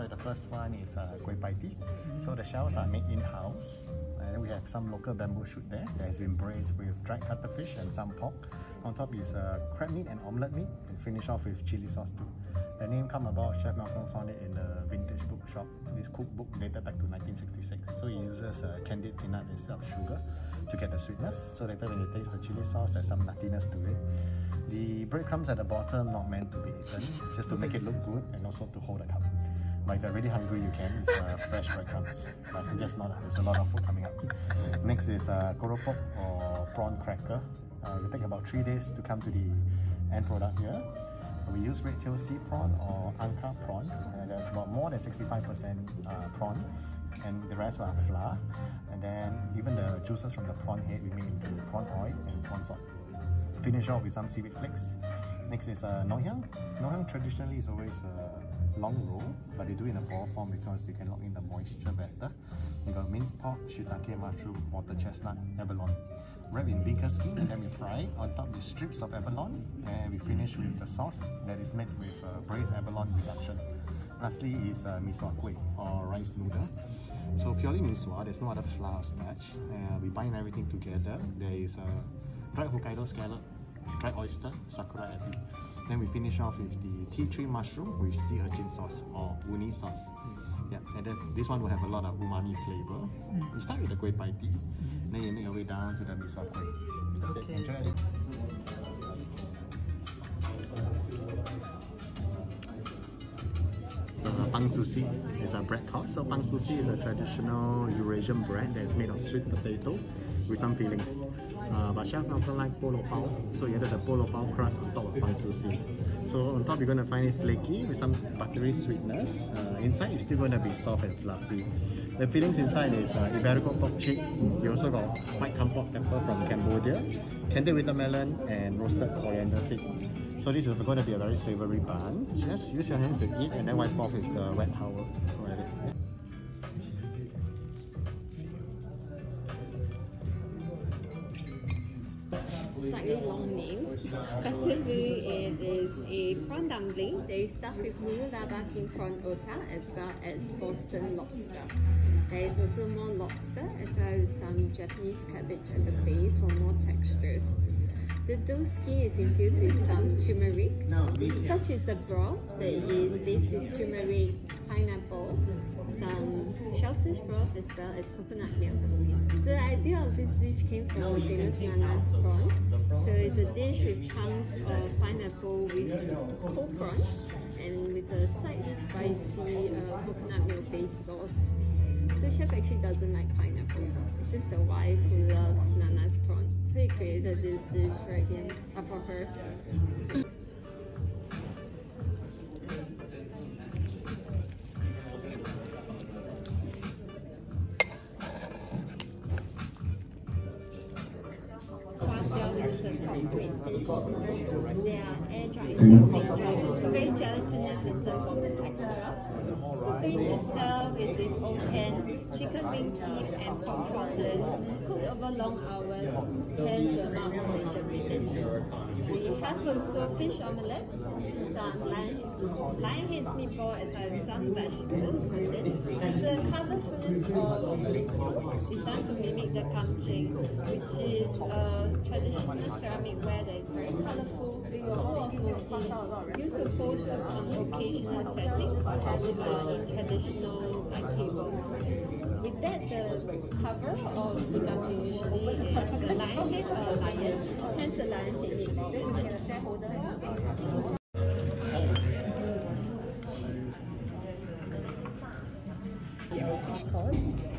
start with the first one is uh, kueh pie tee. So the shells are made in-house. And we have some local bamboo shoot there that has been braised with dried cuttlefish and some pork. On top is uh, crab meat and omelette meat and finish off with chili sauce too. The name come about, Chef Malcolm found it in the vintage bookshop. This cookbook dated back to 1966. So he uses uh, candied peanut instead of sugar to get the sweetness. So later when you taste the chili sauce, there's some nuttiness to it. The breadcrumbs at the bottom not meant to be eaten, just to make it look good and also to hold a cup. If you're really hungry, you can. It's uh, fresh breadcrumbs. I suggest not. There's a lot of food coming up. Next is uh, keropok or prawn cracker. Uh, it will take about three days to come to the end product here. We use red tail sea prawn or angkar prawn. Uh, there's about more than 65% uh, prawn and the rest are flour. And then even the juices from the prawn head we make into prawn oil and prawn salt. Finish off with some seaweed flakes. Next is uh, Ngoh Hiang. Traditionally is always a long roll, but they do it in a ball form because you can lock in the moisture better. You got minced pork, shiitake mushroom, water chestnut, abalone wrap in bigger skin and then we fry on top with strips of abalone and we finish with the sauce that is made with uh, braised abalone reduction. Lastly is uh, mee sua kueh or rice noodle. So purely mee sua, there's no other flour starch. Uh, we bind everything together. There is a dried Hokkaido scallop, dried oyster, sakura ebi. Then we finish off with the tea tree mushroom with sea urchin sauce or uni sauce. Yeah, and then this one will have a lot of umami flavor. Mm. You start with the kueh pie tee, mm. then you make your way down to the mee sua kueh. Okay. Enjoy it. Pang susi is a bread toss. So pang susi is a traditional Eurasian bread that is made of sweet potato with some fillings. Uh, but Chef Malcolm like polo pao, so you added the polo pao crust on top of pang susi. So on top you're going to find it flaky with some buttery sweetness. Uh, inside it's still going to be soft and fluffy. The fillings inside is uh, Iberico pork cheek. You also got white kampot pepper from Cambodia, candied winter melon and roasted coriander seed. So this is going to be a very savory bun. Just use your hands to eat and then wipe off with the wet towel. Slightly long name. Effectively, it is a prawn dumpling. They stuffed with mooloolaba king prawn otah as well as Boston lobster. There is also more lobster as well as some Japanese cabbage at the base for more textures. The dough skin is infused with some turmeric, such as the broth that is based with turmeric, pineapple, some shellfish broth as well as coconut milk. So the idea of this dish came from the famous Nanas prawn. So it's a dish with chunks of pineapple with whole prawn and with a slightly spicy uh, coconut milk based sauce. So chef actually doesn't like pineapple. It's just the wife who loves Nanas prawn. So he created this dish him, uh, for her. Which is a top grade fish. They are air dried, so very gelatinous in terms of the texture. Soup base itself is with otan, chicken wing teeth and pork trotters, cooked over long hours, hence the amount of gingerbread. We have also fish omelette, some lion, lion heads meatball as well as some vegetables with it. The colorfulness of the soup is done to mimic the kamcheng, which is a traditional ceramic that is very colorful, full of motifs, used to on occasional settings uh, in traditional uh, tables. With that, the cover of the kamcheng usually is the lion head or lion, hence the lion head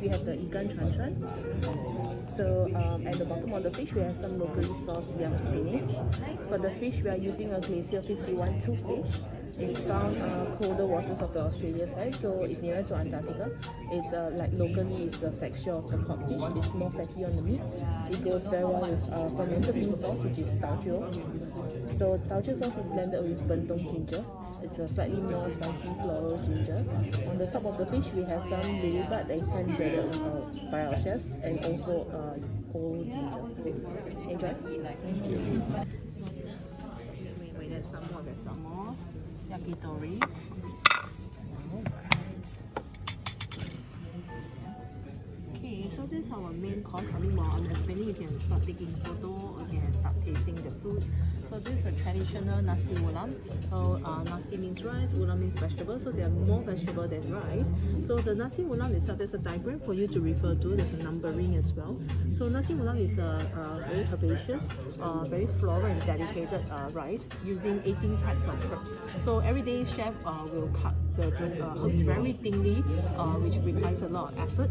We have the ikan chan chan. So um, at the bottom of the fish, we have some locally sourced young spinach. For the fish, we are using a Glacier 51 toothfish. It's found uh, colder waters of the Australia side, so it's nearer to Antarctica. It's uh, like locally, it's the texture of the codfish. It's more fatty on the meat. It goes very well with uh, fermented bean sauce, which is taucho. So taucho sauce is blended with bentong ginger. It's a slightly more spicy floral ginger. On the top of the fish, we have some lily bud that is hand breaded uh, by our chefs, and also uh, whole ginger. Enjoy. Thank you. Wait, wait, there's some more. There's some more yakitori. Is our main course. I mean, while I'm explaining, you can start taking photo you can start tasting the food. So this is a traditional nasi ulam. So uh, nasi means rice, ulam means vegetable. So there are more vegetable than rice. So the nasi ulam itself, there's a diagram for you to refer to. There's a numbering as well. So nasi ulam is a, a very herbaceous, uh, very floral and dedicated uh, rice using 18 types of herbs. So every day chef uh, will cut the, the uh, herbs very thinly, uh, which requires a lot of effort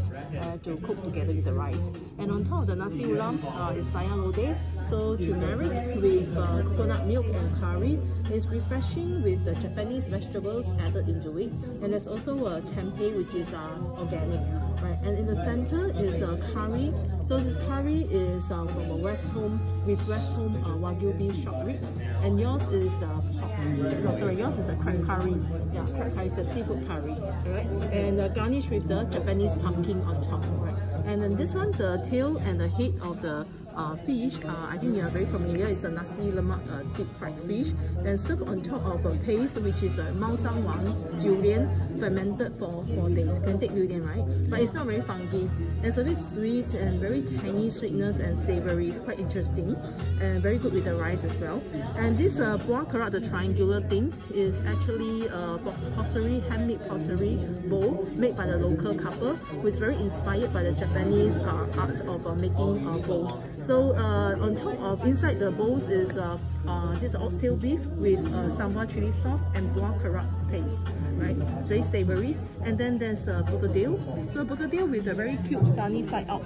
to cook together with the rice. And on top of the nasi ulam uh, is sayur lodeh. So turmeric with uh, coconut milk and curry is refreshing with the Japanese vegetables added into it. And there's also a tempeh which is uh, organic. Right? And in the center is a curry. So this curry is uh, from a Westholme with Westholme uh, Wagyu beef short ribs. And yours is the pork. No, sorry, yours is a crab curry. Yeah, crab curry is a seafood curry. Right? And uh, garnished with the Japanese pumpkin on top. Right? And then this one, the tail and the head of the uh, fish, uh, I think you are very familiar, it's a nasi lemak uh, deep fried fish and served on top of a paste which is a Mao Shan Wang durian fermented for 4 days. Can take durian, right? But it's not very funky. It's a bit sweet and very tangy sweetness and savory. It's quite interesting and very good with the rice as well. And this uh, buah the triangular thing, is actually a pottery, handmade pottery bowl made by the local couple who is very inspired by the Japanese uh, art of uh, making uh, bowls. So uh, on top of inside the bowls is uh, uh, this oxtail beef with uh, sambal chili sauce and kerak paste, right? It's very savory. And then there's a uh, bergedil. So bergedil with a very cute sunny side up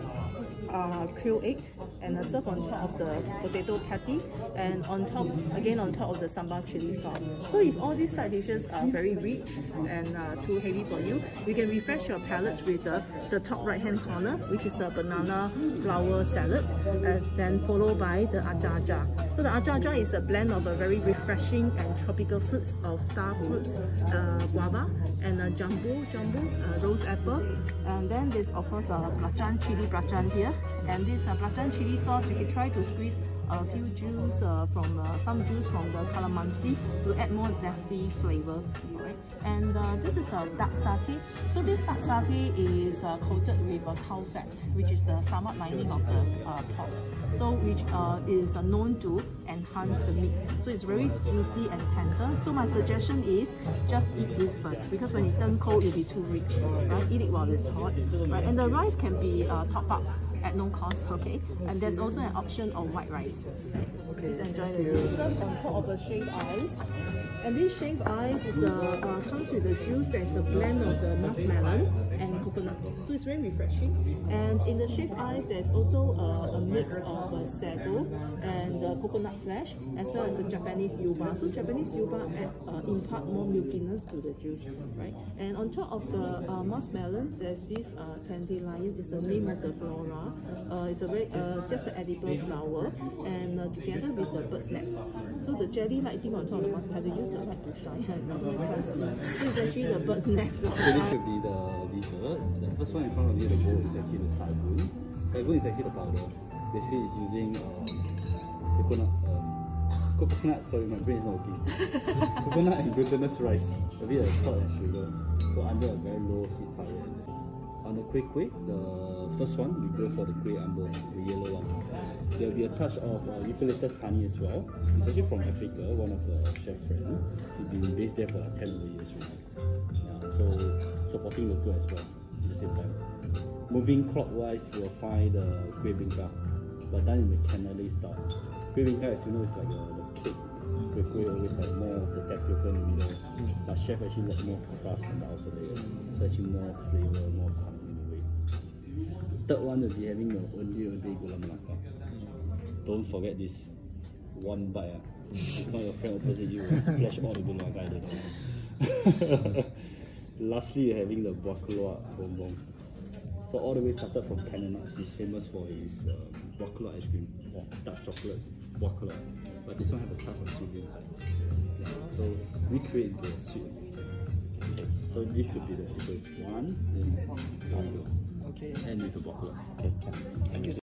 uh, krill egg and uh, serve on top of the potato patty and on top again on top of the sambal chili sauce. So if all these side dishes are very rich and uh, too heavy for you you can refresh your palate with the, the top right hand corner which is the banana flower salad and then followed by the acar acar so the acar acar is a blend of a very refreshing and tropical fruits of star fruits uh, guava and a jumbo jumbo uh, rose apple. And then there's of course a belacan chili belacan here and this uh, chili sauce, you can try to squeeze a few juice uh, from uh, some juice from the calamansi to add more zesty flavor. Right? And uh, this is a duck satay. So this duck satay is uh, coated with a caul fat, which is the stomach lining of the uh, pork. So which uh, is known to enhance the meat. So it's very juicy and tender. So my suggestion is just eat this first because when it turns cold, it'll be too rich. Right? Eat it while it's hot. Right? And the rice can be topped up at no cost, okay? And there's also an option of white rice. Okay, Please enjoy the juice. Served on top of the shaved ice. And this shaved ice is a, uh, comes with the juice that's a blend of the muskmelon and coconut. So it's very refreshing. And in the shaved ice, there's also a, a mix of uh, sago and uh, coconut flesh, as well as a Japanese yuba. So Japanese yuba add, uh, impart more milkiness to the juice, right? And on top of the uh, muskmelon, there's this uh, dandelion. It's the name of the flora. Uh, it's a very uh, just an edible flower, and uh, together with the bird's nest. So the jelly-like thing on top of the muskmelon, use the light to shine. so it's actually the bird's nest. So this should be the dessert. The first one in front of you, the bowl is actually the sagun. Sagun is actually the powder. Basically, it's using uh, coconut. Um, coconut, sorry, my brain is not working. coconut and glutinous rice, a bit of salt and sugar. So under a very low heat fire. On the kueh kueh, the first one, we go for the kueh ambon, the yellow one. There will be a touch of uh, eucalyptus honey as well. It's actually from Africa, one of the chef friends. He's been based there for like 10 years already. So supporting local as well at the same time. Moving clockwise, you will find the kueh bingka, but done in the canale style. Kueh bingka, as you know, is like a, the cake. Kueh kueh always have more of the tapioca in the middle, mm. but chef actually like more crust on the outside layer. So actually more flavor, more color in a way. Third one will be having your only only gula melaka. Don't forget this one bite. Ah. Mm. It's not your friend opposite you will splash all the gula melaka. I don't know. Lastly, you're having the keluak bonbon. So all the way started from Canada. He's famous for his um, ice cream, or dark chocolate buah. But this one have a touch of sweet inside. Yeah. So we create the sweet. So this would be the sequence one, then one goes. Okay. And with the keluak. Okay. Thank you.